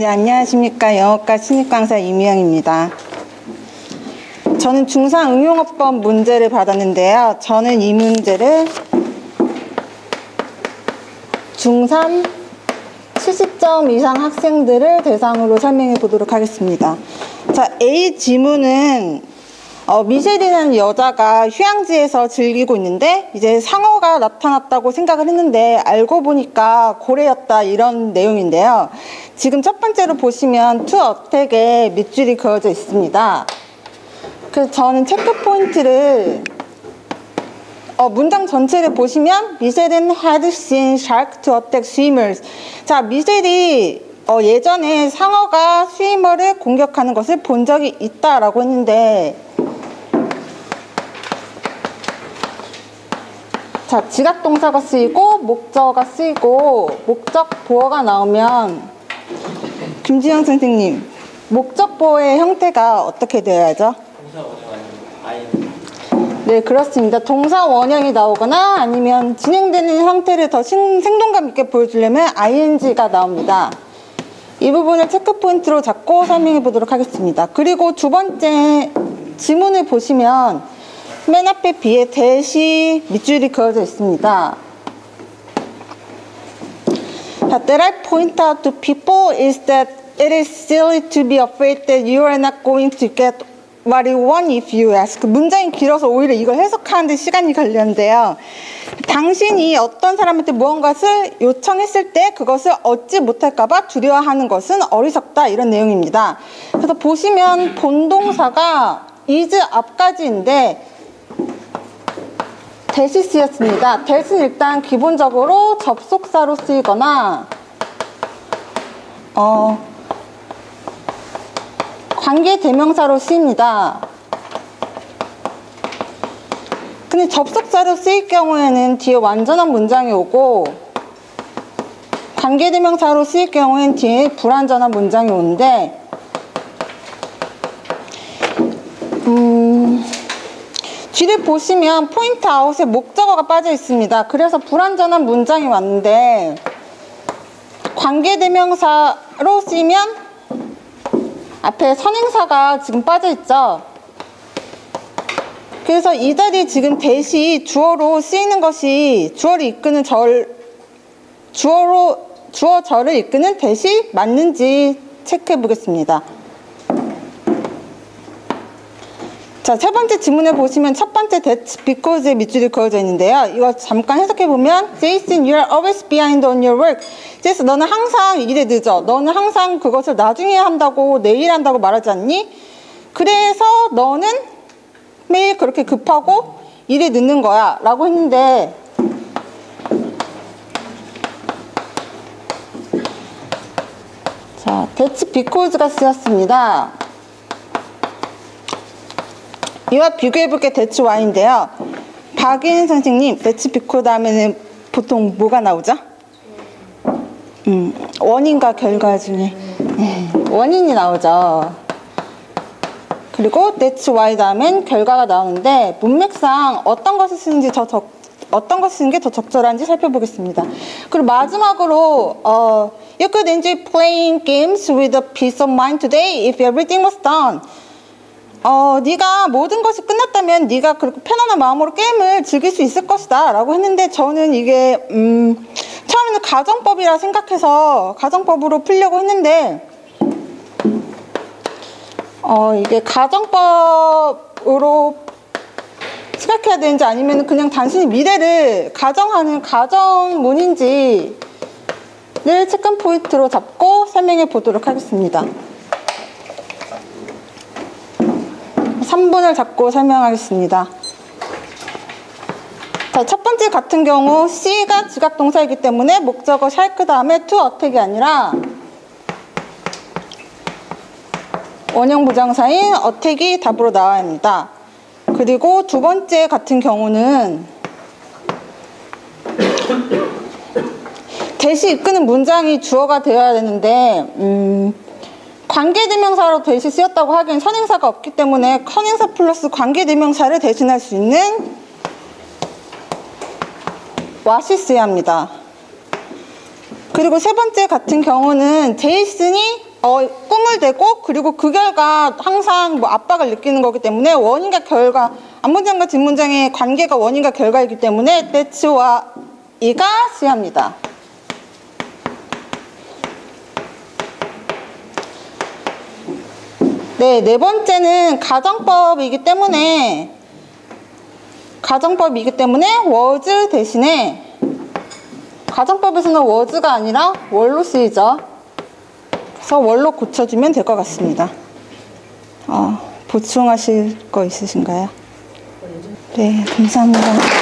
네, 안녕하십니까. 영어과 신입 강사 이미영입니다. 저는 중상 응용어법 문제를 받았는데요. 저는 이 문제를 중3 70점 이상 학생들을 대상으로 설명해 보도록 하겠습니다. 자, A 지문은 어, 미셸이라는 여자가 휴양지에서 즐기고 있는데 이제 상어가 나타났다고 생각을 했는데 알고 보니까 고래였다 이런 내용인데요. 지금 첫 번째로 보시면 to attack에 밑줄이 그어져 있습니다. 그래서 저는 체크 포인트를 어, 문장 전체를 보시면 미셸은 had seen shark to attack swimmers. 자, 미셸이 어, 예전에 상어가 swimmer를 공격하는 것을 본 적이 있다라고 했는데 자, 지각 동사가 쓰이고 목적어가 쓰이고 목적 보어가 나오면 김지영 선생님 목적 보어의 형태가 어떻게 되어야죠? 네, 그렇습니다. 동사 원형이 나오거나 아니면 진행되는 형태를 더 신- 생동감 있게 보여주려면 ing가 나옵니다. 이 부분을 체크 포인트로 잡고 설명해 보도록 하겠습니다. 그리고 두 번째 지문을 보시면 맨 앞에 비에 대시 밑줄이 그어져 있습니다. But that I point out to people is that it is silly to be afraid that you are not going to get what you want if you ask. 문장이 길어서 오히려 이걸 해석하는데 시간이 걸렸는데요. 당신이 어떤 사람한테 무언가를 요청했을 때 그것을 얻지 못할까봐 두려워하는 것은 어리석다 이런 내용입니다. 그래서 보시면 본동사가 is 앞까지인데 대시 쓰였습니다. 대시는 일단 기본적으로 접속사로 쓰이거나 어, 관계 대명사로 쓰입니다. 근데 접속사로 쓰일 경우에는 뒤에 완전한 문장이 오고 관계 대명사로 쓰일 경우에는 뒤에 불완전한 문장이 오는데 뒤를 보시면 point out에 목적어가 빠져 있습니다. 그래서 불완전한 문장이 왔는데 관계대명사로 쓰이면 앞에 선행사가 지금 빠져 있죠. 그래서 이 자리 지금 that이 주어로 쓰이는 것이 주어를 이끄는 절 주어로 주어 절을 이끄는 that이 맞는지 체크해 보겠습니다. 자, 세 번째 지문을 보시면 첫 번째 that's because의 밑줄이 그어져 있는데요. 이거 잠깐 해석해 보면 Jason, you are always behind on your work. 그래서 너는 항상 일에 늦어. 너는 항상 그것을 나중에 한다고 내일 한다고 말하지 않니? 그래서 너는 매일 그렇게 급하고 일에 늦는 거야. 라고 했는데 자, that's because가 쓰였습니다. 이와 비교해 볼 게 대치 Y인데요. 박인 선생님, 대치 비코 다음에는 보통 뭐가 나오죠? 음, 원인과 결과 중에 네, 원인이 나오죠. 그리고 대치 Y 다음엔 결과가 나오는데 문맥상 어떤 것을 쓰는지 더 적, 어떤 것을 쓰는 게 더 적절한지 살펴보겠습니다. 그리고 마지막으로 어, You could enjoy playing games with a peace of mind today if everything was done. 어, 네가 모든 것이 끝났다면 네가 그렇게 편안한 마음으로 게임을 즐길 수 있을 것이다 라고 했는데 저는 이게 음, 처음에는 가정법이라 생각해서 가정법으로 풀려고 했는데 어, 이게 가정법으로 생각해야 되는지 아니면 그냥 단순히 미래를 가정하는 가정문인지를 체크 포인트로 잡고 설명해 보도록 하겠습니다. 3분을 잡고 설명하겠습니다. 자, 첫 번째 같은 경우 C가 지각 동사이기 때문에 목적어 샬크 다음에 to 어택이 아니라 원형 부정사인 어택이 답으로 나와야 합니다. 그리고 두 번째 같은 경우는 대시 이끄는 문장이 주어가 되어야 되는데 음, 관계대명사로 대시 쓰였다고 하기엔 선행사가 없기 때문에 선행사 플러스 관계대명사를 대신할 수 있는 what이 써야 합니다. 그리고 세 번째 같은 경우는 제이슨이 어, 꿈을 대고 그리고 그 결과 항상 뭐 압박을 느끼는 거기 때문에 원인과 결과 앞문장과 뒷문장의 관계가 원인과 결과이기 때문에 thats와 이가 시합니다. 네, 네 번째는 가정법이기 때문에 가정법이기 때문에 was 대신에 가정법에서는 was가 아니라 월로 쓰이죠. 그래서 월로 고쳐주면 될 것 같습니다. 어, 보충하실 거 있으신가요? 네, 감사합니다.